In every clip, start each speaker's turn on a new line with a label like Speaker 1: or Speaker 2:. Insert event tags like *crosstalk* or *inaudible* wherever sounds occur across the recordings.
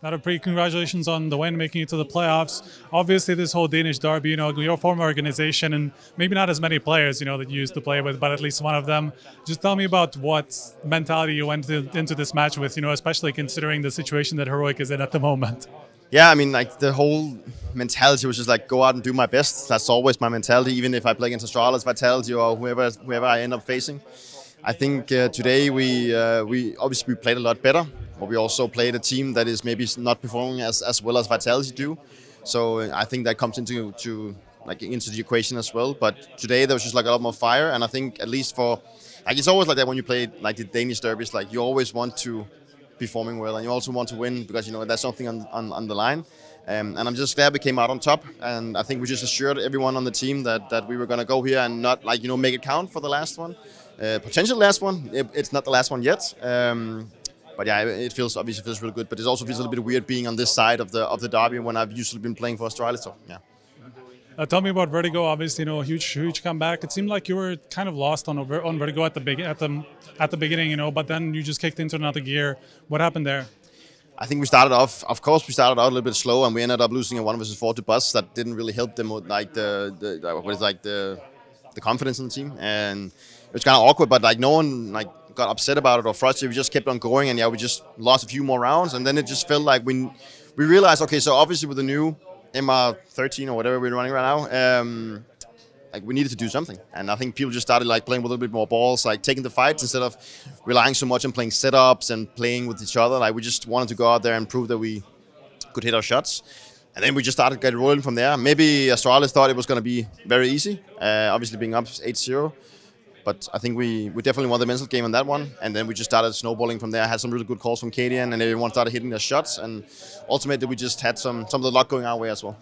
Speaker 1: Not pretty congratulations on the win, making it to the playoffs. Obviously, this whole Danish derby, you know, your former organization, and maybe not as many players, you know, that you used to play with, but at least one of them. Just tell me about what mentality you went to, into this match with, you know, especially considering the situation that Heroic is in at the moment.
Speaker 2: Yeah, I mean, like the whole mentality was just like go out and do my best. That's always my mentality, even if I play against Astralis, Vitality, or whoever whoever I end up facing. I think uh, today we uh, we obviously we played a lot better, but we also played a team that is maybe not performing as, as well as Vitality do. So uh, I think that comes into to like into the equation as well. But today there was just like a lot more fire, and I think at least for like it's always like that when you play like the Danish derbies, like you always want to be performing well, and you also want to win because you know there's something on, on, on the line. Um, and I'm just glad we came out on top, and I think we just assured everyone on the team that that we were going to go here and not like you know make it count for the last one, uh, potential last one. It, it's not the last one yet. Um, but yeah, it feels obviously feels really good. But it also feels a little bit weird being on this side of the of the derby when I've usually been playing for Astralis. So yeah.
Speaker 1: Uh, tell me about Vertigo. Obviously, you know, huge, huge comeback. It seemed like you were kind of lost on on Vertigo at the big at the at the beginning, you know, but then you just kicked into another gear. What happened there?
Speaker 2: I think we started off. Of course, we started out a little bit slow, and we ended up losing a one versus four to Bus. That didn't really help them with like the, the what is like the the confidence in the team, and it was kind of awkward. But like no one like got upset about it or frustrated. We just kept on going, and yeah, we just lost a few more rounds, and then it just felt like we we realized okay, so obviously with the new MR13 or whatever we're running right now. Um, like we needed to do something, and I think people just started like playing with a little bit more balls, like taking the fights instead of relying so much on playing setups and playing with each other. Like we just wanted to go out there and prove that we could hit our shots, and then we just started getting rolling from there. Maybe Astralis thought it was going to be very easy, uh, obviously being up 8-0, but I think we, we definitely won the mental game on that one, and then we just started snowballing from there. I had some really good calls from cadiaN, and everyone started hitting their shots, and ultimately we just had some some of the luck going our way as well.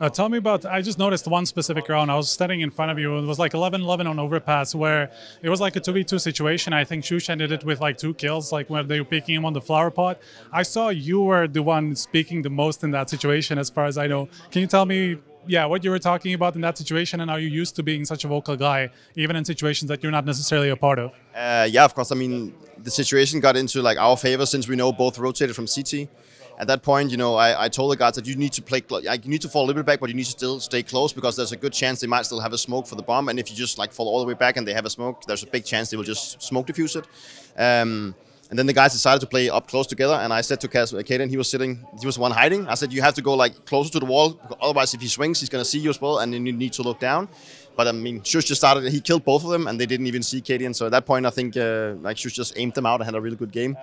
Speaker 1: Uh, tell me about. I just noticed one specific round. I was standing in front of you. It was like 11-11 on overpass, where it was like a 2v2 situation. I think sjuush ended it with like two kills, like when they were picking him on the flower pot. I saw you were the one speaking the most in that situation, as far as I know. Can you tell me, yeah, what you were talking about in that situation, and are you used to being such a vocal guy, even in situations that you're not necessarily a part of?
Speaker 2: Uh, yeah, of course. I mean, the situation got into like our favor since we know both rotated from CT at that point, you know, I, I told the guys that you need to play, like, you need to fall a little bit back, but you need to still stay close because there's a good chance they might still have a smoke for the bomb. And if you just like fall all the way back and they have a smoke, there's a big chance they will just smoke defuse it. Um, and then the guys decided to play up close together. And I said to cadiaN, he was sitting, he was one hiding. I said, you have to go like closer to the wall. Otherwise, if he swings, he's going to see you as well. And then you need to look down. But I mean, sjuush just started. He killed both of them, and they didn't even see cadiaN. So at that point, I think uh, like sjuush just aimed them out and had a really good game.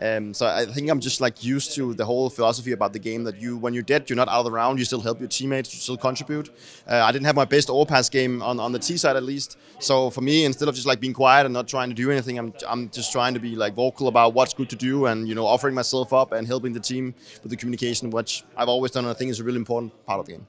Speaker 2: Um, so I think I'm just like used to the whole philosophy about the game that you, when you're dead, you're not out of the round. You still help your teammates. You still contribute. Uh, I didn't have my best Overpass game on, on the T side at least. So for me, instead of just like being quiet and not trying to do anything, I'm I'm just trying to be like vocal about what's good to do and you know offering myself up and helping the team with the communication, which I've always done. and I think is a really important part of the game.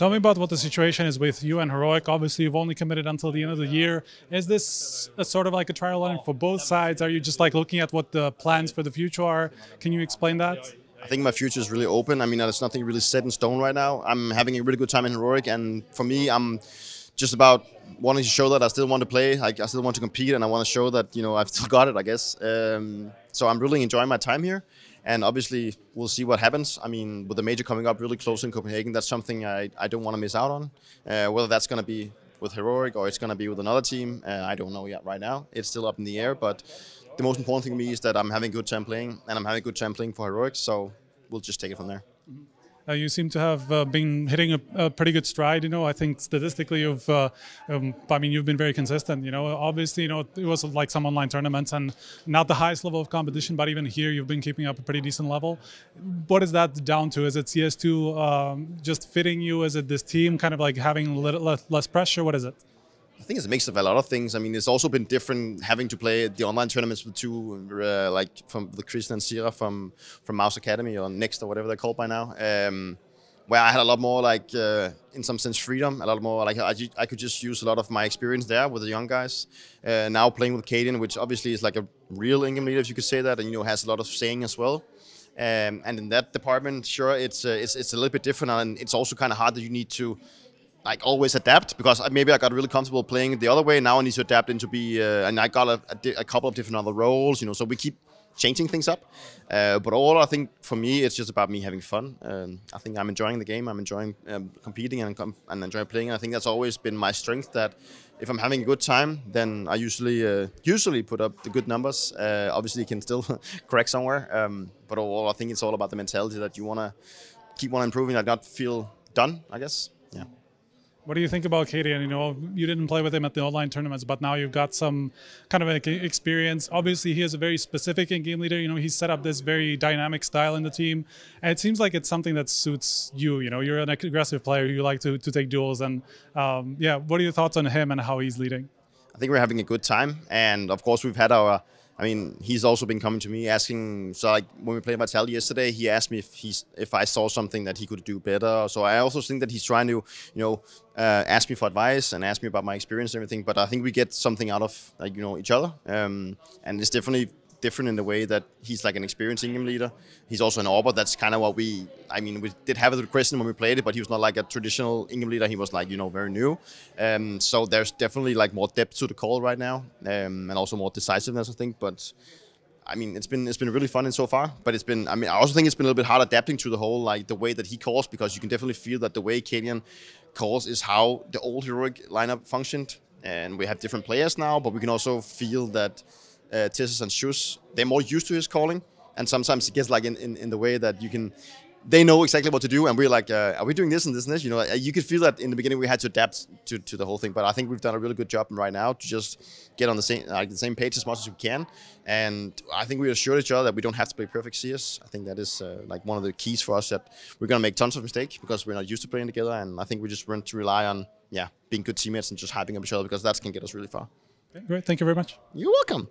Speaker 1: Tell me about what the situation is with you and Heroic. Obviously, you've only committed until the end of the year. Is this a sort of like a trial run for both sides? Are you just like looking at what the plans for the future are? Can you explain that?
Speaker 2: I think my future is really open. I mean, there's nothing really set in stone right now. I'm having a really good time in Heroic, and for me, I'm just about wanting to show that I still want to play. Like I still want to compete, and I want to show that you know I've *laughs* still got it. I guess. Um, so I'm really enjoying my time here. And obviously, we'll see what happens. I mean, with the major coming up really close in Copenhagen, that's something I, I don't want to miss out on. Uh, whether that's going to be with Heroic or it's going to be with another team, uh, I don't know yet right now. It's still up in the air, but the most important thing to me is that I'm having good time playing, and I'm having good time playing for Heroic, so we'll just take it from there. Mm-hmm.
Speaker 1: Uh, you seem to have uh, been hitting a, a, pretty good stride. You know, I think statistically, you've, uh, um, I mean, you've been very consistent. You know, obviously, you know, it was like some online tournaments and not the highest level of competition, but even here, you've been keeping up a pretty decent level. What is that down to? Is it CS2 um, just fitting you? Is it this team kind of like having a little less pressure? What is it?
Speaker 2: I think it's a mix of a lot of things. I mean, it's also been different having to play the online tournaments with two, uh, like from the Christian and Sira from from MOUZ Academy or Next or whatever they're called by now. Um, where I had a lot more like, uh, in some sense, freedom. A lot more like I, I could just use a lot of my experience there with the young guys. Uh, now playing with cadiaN, which obviously is like a real in-game leader, if you could say that, and you know has a lot of saying as well. Um, and in that department, sure, it's uh, it's it's a little bit different, and it's also kind of hard that you need to like always adapt because maybe I got really comfortable playing the other way. Now I need to adapt into be, uh, and I got a, a, a, couple of different other roles, you know. So we keep changing things up. Uh, but all I think for me, it's just about me having fun. Um, I think I'm enjoying the game. I'm enjoying um, competing and, com- and enjoying playing. And I think that's always been my strength. That if I'm having a good time, then I usually uh, usually put up the good numbers. Uh, obviously, can still *laughs* correct somewhere. Um, but overall, I think it's all about the mentality that you want to keep on improving. I not feel done. I guess.
Speaker 1: What do you think about cadiaN? You know, you didn't play with him at the online tournaments, but now you've got some kind of experience. Obviously, he is a very specific in-game leader. You know, he's set up this very dynamic style in the team, and it seems like it's something that suits you. You know, you're an aggressive player. You like to, to take duels, and um, yeah. What are your thoughts on him and how he's leading?
Speaker 2: I think we're having a good time, and of course, we've had our I mean, he's also been coming to me asking. So, like when we played Vitality yesterday, he asked me if he's if I saw something that he could do better. So I also think that he's trying to, you know, uh, ask me for advice and ask me about my experience and everything. But I think we get something out of like you know each other, um, and it's definitely different in the way that he's like an experienced in-game leader. He's also an AWPer. That's kind of what we. I mean, we did have with Christian when we played it, but he was not like a traditional in-game leader. He was like you know very new. Um, so there's definitely like more depth to the call right now, um, and also more decisiveness, I think. But I mean, it's been it's been really fun in so far, but it's been. I mean, I also think it's been a little bit hard adapting to the whole like the way that he calls because you can definitely feel that the way cadiaN calls is how the old heroic lineup functioned, and we have different players now, but we can also feel that uh, TeSeS and sjuush, they're more used to his calling, and sometimes it gets like in, in, in the way that you can, they know exactly what to do, and we're like, uh, are we doing this and this and this? You know, you could feel that in the beginning we had to adapt to, to the whole thing, but I think we've done a really good job right now to just get on the same like the same page as much as we can, and I think we assured each other that we don't have to play perfect CS. I think that is uh, like one of the keys for us that we're gonna make tons of mistakes because we're not used to playing together, and I think we just want to rely on yeah being good teammates and just hyping up each other because that can get us really far.
Speaker 1: Okay, great, thank you very much.
Speaker 2: You're welcome.